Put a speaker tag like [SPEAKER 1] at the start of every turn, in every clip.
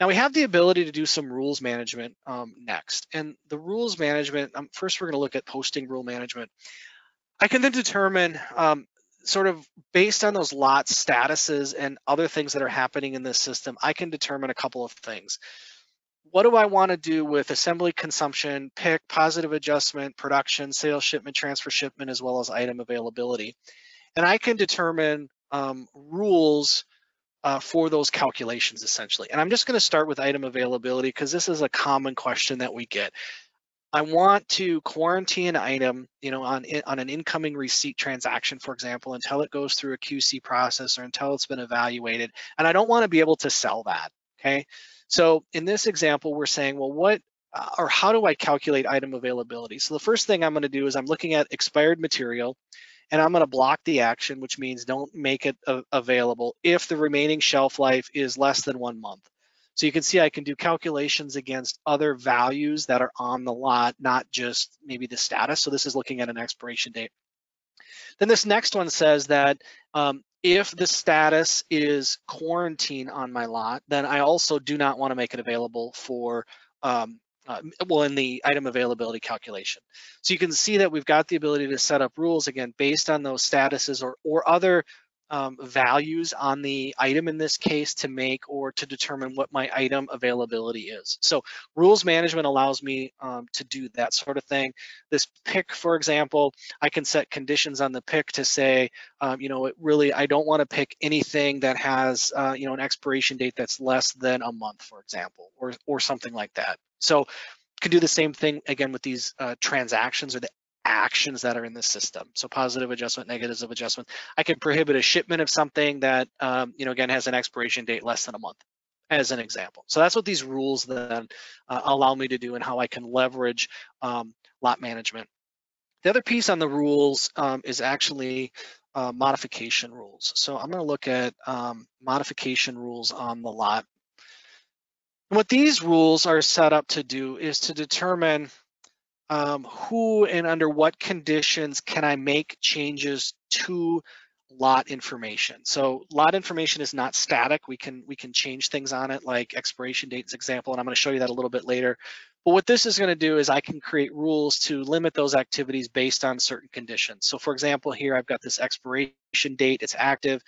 [SPEAKER 1] Now we have the ability to do some rules management um, next. And the rules management, um, first we're gonna look at posting rule management. I can then determine um, sort of based on those lot statuses and other things that are happening in this system, I can determine a couple of things. What do I want to do with assembly consumption, pick, positive adjustment, production, sales, shipment, transfer shipment, as well as item availability? And I can determine um, rules uh, for those calculations essentially. And I'm just going to start with item availability because this is a common question that we get. I want to quarantine an item, you know, on on an incoming receipt transaction, for example, until it goes through a QC process or until it's been evaluated, and I don't want to be able to sell that. Okay, so in this example, we're saying, well, what uh, or how do I calculate item availability? So the first thing I'm going to do is I'm looking at expired material, and I'm going to block the action, which means don't make it available if the remaining shelf life is less than one month. So you can see I can do calculations against other values that are on the lot, not just maybe the status. So this is looking at an expiration date. Then this next one says that um, if the status is quarantine on my lot, then I also do not want to make it available for um, uh, well, in the item availability calculation. So you can see that we've got the ability to set up rules again based on those statuses or, or other um, values on the item in this case to make or to determine what my item availability is. So rules management allows me um, to do that sort of thing. This pick, for example, I can set conditions on the pick to say, um, you know, it really, I don't want to pick anything that has, uh, you know, an expiration date that's less than a month, for example, or, or something like that. So can do the same thing again with these uh, transactions or the actions that are in the system. So positive adjustment, negative adjustment. I can prohibit a shipment of something that, um, you know, again, has an expiration date less than a month as an example. So that's what these rules then uh, allow me to do and how I can leverage um, lot management. The other piece on the rules um, is actually uh, modification rules. So I'm gonna look at um, modification rules on the lot. And what these rules are set up to do is to determine um, who and under what conditions can I make changes to lot information. So lot information is not static. We can we can change things on it like expiration dates example, and I'm going to show you that a little bit later. But what this is going to do is I can create rules to limit those activities based on certain conditions. So for example, here I've got this expiration date, it's active.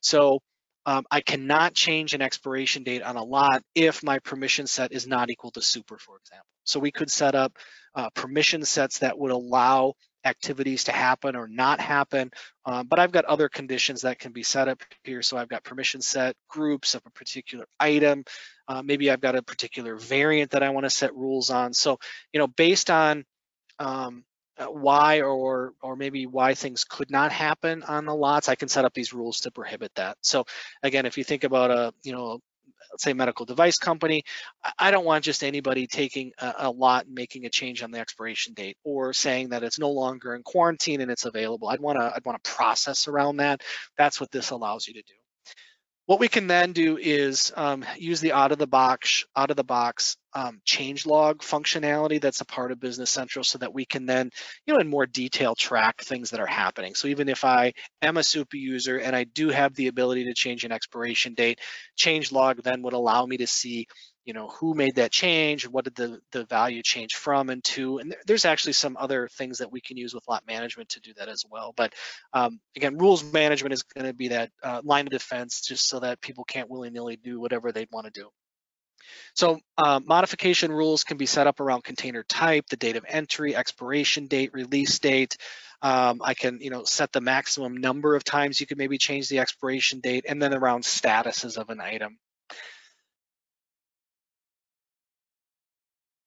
[SPEAKER 1] So um, I cannot change an expiration date on a lot if my permission set is not equal to super, for example. So we could set up uh, permission sets that would allow activities to happen or not happen, um, but I've got other conditions that can be set up here. So I've got permission set groups of a particular item. Uh, maybe I've got a particular variant that I wanna set rules on. So, you know, based on um, Uh, why or or maybe why things could not happen on the lots, I can set up these rules to prohibit that. So again, if you think about a you know say medical device company, I don't want just anybody taking a, a, lot and making a change on the expiration date or saying that it's no longer in quarantine and it's available. I'd want to I'd want to process around that. That's what this allows you to do. What we can then do is um, use the out of the box, out of the box um, change log functionality that's a part of Business Central so that we can then, you know, in more detail track things that are happening. So even if I am a super user and I do have the ability to change an expiration date, change log then would allow me to see you know, who made that change, what did the, the value change from and to, and there's actually some other things that we can use with lot management to do that as well. But um, again, rules management is gonna be that uh, line of defense just so that people can't willy-nilly do whatever they wanna do. So uh, modification rules can be set up around container type, the date of entry, expiration date, release date. Um, I can, you know, set the maximum number of times you can maybe change the expiration date and then around statuses of an item.